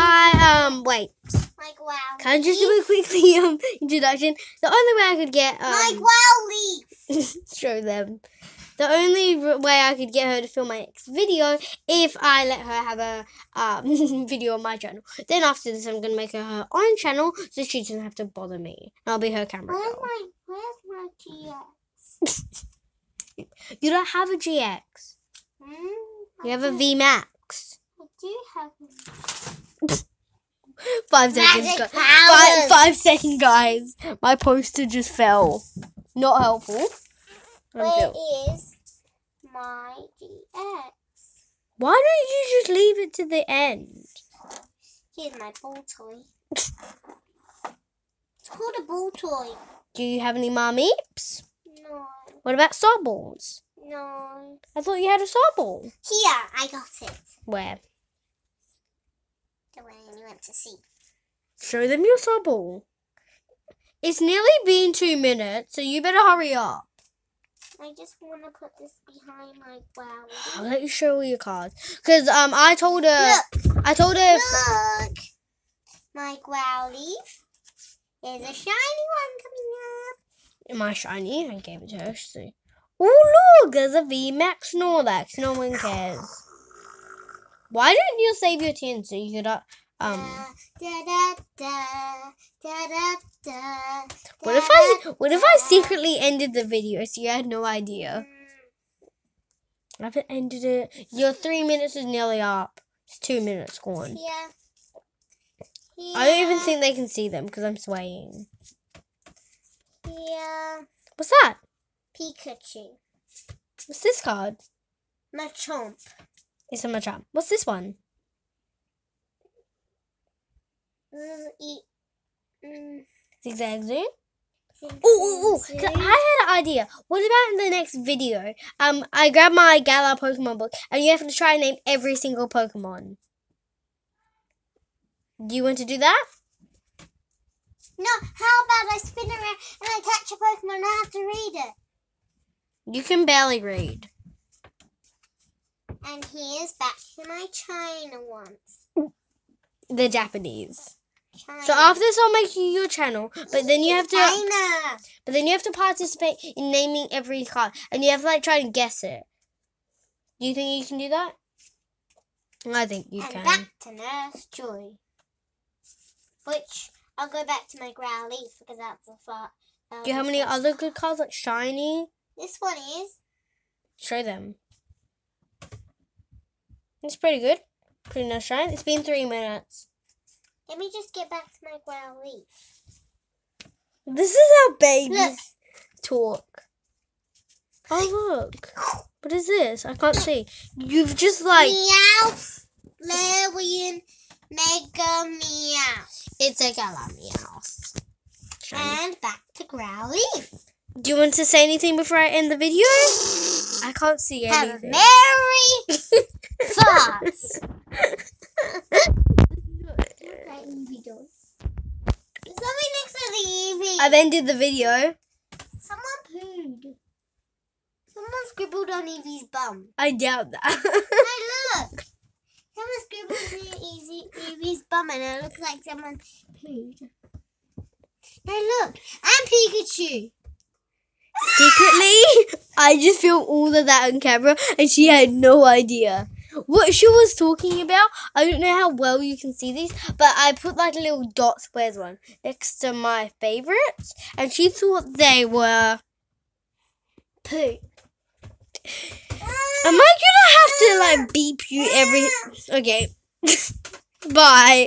Hi, um, wait. Like wow. Can I just do a quickly um introduction? The only way I could get Like um wow leaf. show them. The only way I could get her to film my next video if I let her have a um video on my channel. Then after this, I'm gonna make her her own channel so she doesn't have to bother me. I'll be her camera Where's girl. my where's my GX? You don't have a GX. Hmm? You have a VMAX. I do have Five seconds. Magic powers. Five, five second, guys. My poster just fell. Not helpful. Where is my GX? Why don't you just leave it to the end? Here's my ball toy. It's called a ball toy. Do you have any marmeeps? No, What about saw balls? no. I thought you had a saw ball. Here, I got it. Where? The one you went to see. Show them your saw. It's nearly been two minutes, so you better hurry up. I just want to put this behind my wow. I'll let you show your cards. Cause um, I told her, Look, I told her, look. My leaf. There's a shiny one coming up. Am I shiny? I gave it to her. So. Oh look, there's a VMAX Snorlax. No one cares. Why didn't you save your tin so you could uh, um? What if I what if I secretly ended the video so you had no idea? I haven't ended it. Your three minutes is nearly up. It's two minutes gone. Yeah. I don't even think they can see them because I'm swaying. Here. What's that? Pikachu. What's this card? Machamp. It's a Machamp. What's this one? Mm, e- mm, Zigzagoon. Ooh, ooh, ooh. 'cause I had an idea. What about in the next video? Um, I grab my Galar Pokemon book and you have to try and name every single Pokemon. Do you want to do that? No, how about I spin around and I catch a Pokemon and I have to read it? You can barely read. And here's back to my China ones. The Japanese. China. So after this, I'll make you your channel, but then you have to, China. but then you have to participate in naming every card, and you have to like try and guess it. Do you think you can do that? I think you and can. back to Nurse Joy. Which I'll go back to my Growlithe because that's the far. Do you have any other good cards like shiny? This one is. Show them. It's pretty good. Pretty nice shine. It's been three minutes. Let me just get back to my Growlithe. This is how babies Look. talk. Oh look. What is this? I can't see. You've just like Meow. Larian. Mega Meow. it's a Galamios. Shiny. And back to Growlithe. Do you want to say anything before I end the video? I can't see anything. Have a merry thoughts. that Eevee does. There's something next to the Eevee. I've ended the video. Someone pooed. Someone scribbled on Eevee's bum. I doubt that. Hey, look. Someone scribbled near Eevee, Eevee's bum and it looks like someone pooed. Hey, look. I'm Pikachu. Secretly, I just filmed all of that on camera and she had no idea. What she was talking about, I don't know how well you can see these, but I put like a little dot squares one next to my favorites, and she thought they were poo. Am I gonna have to like beep you every? Okay, bye.